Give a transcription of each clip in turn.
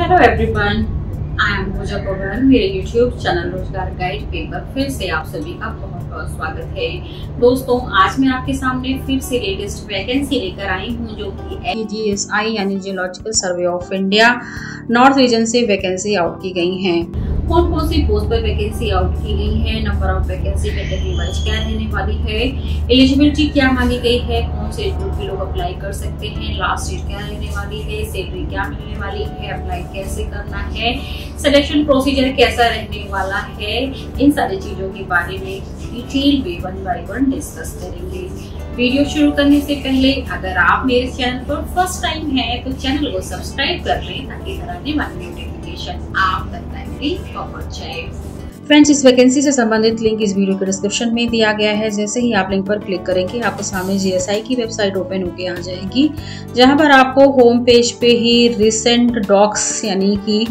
Hello everyone I am Pooja Pawan मेरे YouTube channel रोज़गार guide पे पर फिर से आप सभी का बहुत बहुत स्वागत है। दोस्तों, आज मैं आपके सामने फिर से लेटेस्ट वैकेंसी लेकर आई हूँ जो कि जी एस आई यानी geological survey of India north region से वैकेंसी आउट की गई हैं। कौन कौन सी पोस्ट पर वैकेंसी आउट की गई है number of vacancy category wise क्या रहने वाली है एलिजिबिलिटी क्या मांगी गई है, कौन से ग्रुप के लोग अप्लाई कर सकते हैं लास्ट डेट क्या रहने वाली है सैलरी क्या मिलने वाली है अप्लाई कैसे करना है सिलेक्शन प्रोसीजर कैसा रहने वाला है, इन सारी चीज़ों के बारे में डिटेल में वन बाय वन डिस्कस करेंगे। वीडियो शुरू करने से पहले अगर आप मेरे चैनल पर फ़र्स्ट टाइम है तो चैनल को सब्सक्राइब कर लें, ताकि हर आने वाली नोटिफिकेशन आप तक टाइमली पहुँच जाए फ्रेंड्स इस वैकेंसी से संबंधित लिंक इस वीडियो के डिस्क्रिप्शन में दिया गया है। जैसे ही आप लिंक पर क्लिक करेंगे, आपके सामने जीएसआई की वेबसाइट ओपन होके आ जाएगी, जहाँ पर आपको होम पेज पे ही रिसेंट डॉक्स यानी कि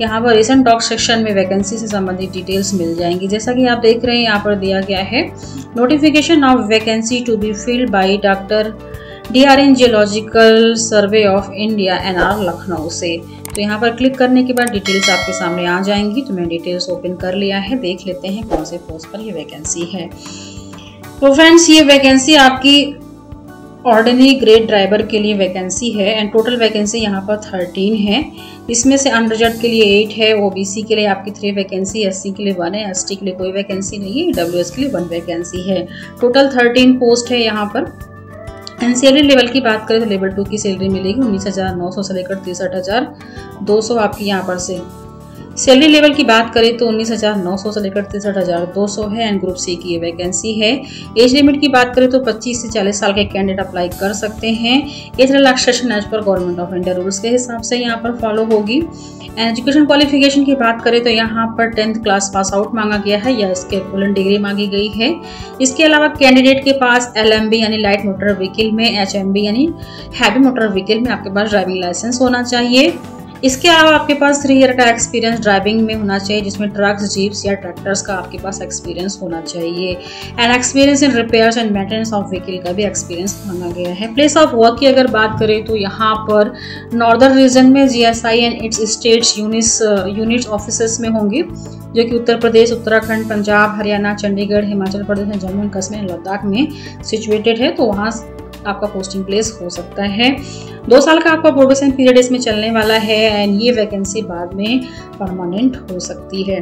यहाँ पर रिसेंट डॉक्स सेक्शन में वैकेंसी से संबंधित डिटेल्स मिल जाएँगी। जैसा कि आप देख रहे हैं, यहाँ पर दिया गया है notification of vacancy to be filled by doctor D R N geological survey of India N R Lucknow से। तो यहाँ पर क्लिक करने के बाद डिटेल्स आपके सामने आ जाएँगी। तो मैं डिटेल्स ओपन कर लिया है। देख लेते हैं कौन से पोस्ट पर ये वैकेंसी है। तो फ्रेंड्स ये वैकेंसी आपकी ऑर्डिनरी ग्रेड ड्राइवर के लिए वैकेंसी है। एंड टोटल वैकेंसी यहाँ पर थर्टीन है। इसमें से अनरिजर्व के लिए एट है। ओबीसी के लिए आपकी थ्री वैकेंसी एससी के लिए वन है। एसटी के लिए कोई वैकेंसी नहीं है। डब्ल्यूएस के लिए वन वैकेंसी है। टोटल थर्टीन पोस्ट है यहाँ पर। एंड सैलरी लेवल की बात करें तो लेवल टू की सैलरी मिलेगी उन्नीस हज़ार नौ सौ से लेकर तिरसठ हज़ार दो सौ आपकी यहाँ पर से। सैलरी लेवल की बात करें तो उन्नीस हज़ार नौ सौ से लेकर तिरसठ हज़ार दो सौ है एंड ग्रुप सी की ये वैकेंसी है। एज लिमिट की बात करें तो 25 से 40 साल के कैंडिडेट अप्लाई कर सकते हैं। एज रिलैक्सेशन एज पर गवर्नमेंट ऑफ़ इंडिया रूल्स के हिसाब से यहाँ पर फॉलो होगी। एंड एजुकेशन क्वालिफिकेशन की बात करें तो यहाँ पर टेंथ क्लास पास आउट मांगा गया है या इसके इक्वलेंट डिग्री मांगी गई है। इसके अलावा कैंडिडेट के पास LMB यानी लाइट मोटर व्हीकल में HMB यानी हैवी मोटर व्हीकल में आपके पास ड्राइविंग लाइसेंस होना चाहिए। इसके अलावा आपके पास थ्री ईयर का एक्सपीरियंस ड्राइविंग में होना चाहिए, जिसमें ट्रक्स जीप्स या ट्रैक्टर्स का आपके पास एक्सपीरियंस होना चाहिए। And experience in repairs and maintenance of vehicle का भी एक्सपीरियंस मांगा गया है। प्लेस ऑफ़ वर्क की अगर बात करें तो यहाँ पर नॉर्दर्न रीजन में GSI and its states units units office में होंगी, जो कि उत्तर प्रदेश, उत्तराखंड, पंजाब, हरियाणा, चंडीगढ़, हिमाचल प्रदेश, जम्मू एंड कश्मीर, लद्दाख में सिचुएटेड है। तो वहाँ आपका पोस्टिंग प्लेस हो सकता है। दो साल का आपका प्रोबेशन पीरियड इसमें चलने वाला है एंड ये वैकेंसी बाद में परमानेंट हो सकती है।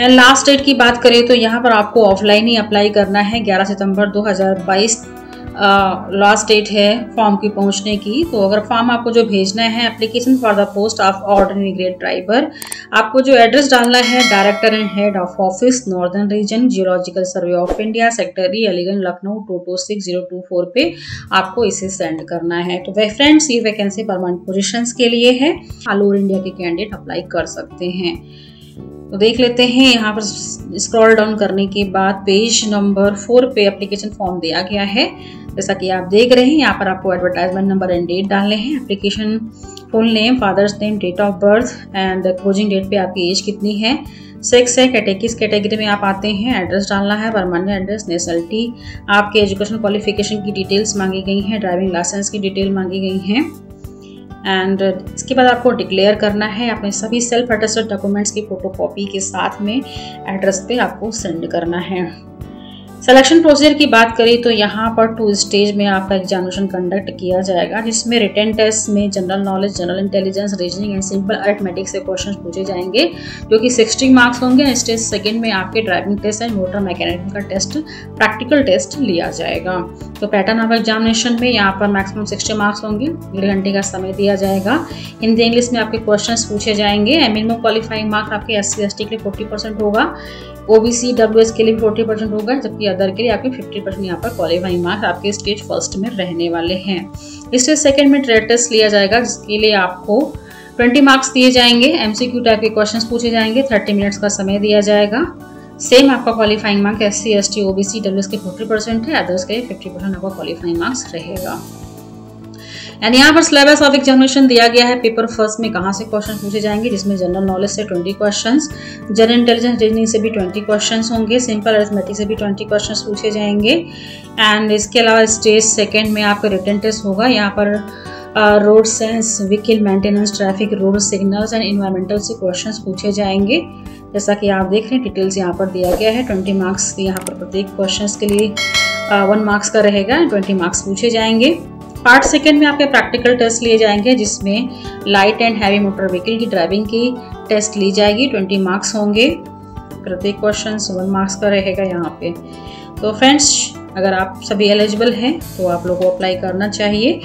एंड लास्ट डेट की बात करें तो यहाँ पर आपको ऑफलाइन ही अप्लाई करना है 11 सितंबर 2022 लास्ट डेट है फॉर्म की पहुँचने की तो अगर फॉर्म आपको जो भेजना है application for the post of ordinary grade driver आपको जो एड्रेस डालना है director and head of office northern region geological survey of India sector E Aliganj Lucknow two two six zero two four पे आपको इसे सेंड करना है। तो वे फ्रेंड्स ये वैकेंसी परमानेंट पोजिशन के लिए है। ऑल ओवर इंडिया के कैंडिडेट अप्लाई कर सकते हैं। तो देख लेते हैं, यहाँ पर स्क्रॉल डाउन करने के बाद पेज नंबर फोर पे एप्लीकेशन फॉर्म दिया गया है। जैसा कि आप देख रहे हैं, यहाँ पर आपको एडवर्टाइजमेंट नंबर एंड डेट डालने हैं। Application full name father's name date of birth and closing date पे आपकी एज कितनी है। सेक्स है कैटे किस कैटेगरी में आप आते हैं एड्रेस डालना है परमानेंट एड्रेस नेशनलिटी आपके एजुकेशन क्वालिफिकेशन की डिटेल्स मांगी गई हैं ड्राइविंग लाइसेंस की डिटेल मांगी गई हैं। एंड इसके बाद आपको डिक्लेयर करना है। अपने सभी सेल्फ अटेस्टेड डॉक्यूमेंट्स की फोटोकॉपी के साथ में एड्रेस पे आपको सेंड करना है। सिलेक्शन प्रोसीजर की बात करें तो यहाँ पर टू स्टेज में आपका एग्जामिनेशन कंडक्ट किया जाएगा, जिसमें रिटर्न टेस्ट में general knowledge general intelligence reasoning and simple arithmetic से क्वेश्चन पूछे जाएँगे, जो कि सिक्सटी मार्क्स होंगे। स्टेज सेकंड में आपके driving test and motor mechanic का टेस्ट प्रैक्टिकल टेस्ट लिया जाएगा। तो पैटर्न ऑफ़ एग्जामिनेशन में यहाँ पर मैक्सिमम सिक्सटी मार्क्स होंगे। डेढ़ घंटे का समय दिया जाएगा। हिंदी इंग्लिश में आपके क्वेश्चन पूछे जाएँगे। मिनिमम क्वालिफाइंग मार्क्स आपके एस सी के लिए फोर्टी होगा। ओबीसी डब्ल्यूएस के लिए फोर्टी होगा, जबकि अदर के लिए आपके फिफ्टी परसेंट यहाँ पर क्वालिफाइंग मार्क्स आपके स्टेज फ़र्स्ट में रहने वाले हैं। स्टेज सेकेंड में ट्रेड टेस्ट लिया जाएगा, जिसके लिए आपको ट्वेंटी मार्क्स दिए जाएँगे। एमसीक्यू टाइप के क्वेश्चंस पूछे जाएँगे थर्टी मिनट्स का समय दिया जाएगा। सेम आपका qualifying marks S C S T O B C W S के फोर्टी परसेंट है अदर्स के फिफ्टी परसेंट आपका क्वालिफाइंग मार्क्स रहेगा। एंड यहाँ पर सिलेबस ऑफ़ एग्जामिनेशन दिया गया है। पेपर फ़र्स्ट में कहाँ से क्वेश्चन पूछे जाएँगे, जिसमें जनरल नॉलेज से 20 क्वेश्चंस जनरल इंटेलिजेंस रीजनिंग से भी 20 क्वेश्चंस होंगे सिंपल अरिथमेटिक से भी 20 क्वेश्चंस पूछे जाएँगे। एंड इसके अलावा स्टेज सेकेंड में आपका रिटर्न टेस्ट होगा। यहाँ पर road sense vehicle maintenance traffic road signals and environmental से क्वेश्चंस पूछे जाएँगे। जैसा कि आप देख रहे हैं डिटेल्स यहाँ पर दिया गया है। ट्वेंटी मार्क्स यहाँ पर प्रत्येक क्वेश्चंस के लिए वन मार्क्स का रहेगा। ट्वेंटी मार्क्स पूछे जाएँगे। पार्ट सेकंड में आपके प्रैक्टिकल टेस्ट लिए जाएँगे, जिसमें light and heavy motor vehicle की ड्राइविंग की टेस्ट ली जाएगी। ट्वेंटी मार्क्स होंगे। प्रत्येक क्वेश्चन वन मार्क्स का रहेगा यहाँ पे। तो फ्रेंड्स, अगर आप सभी एलिजिबल हैं तो आप लोगों को अप्लाई करना चाहिए।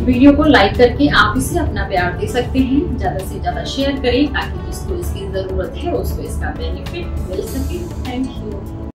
वीडियो को लाइक करके आप इसे अपना प्यार दे सकते हैं। ज़्यादा से ज़्यादा शेयर करें, ताकि जिसको इसकी ज़रूरत है, उसको इसका बेनिफिट मिल सके। Thank you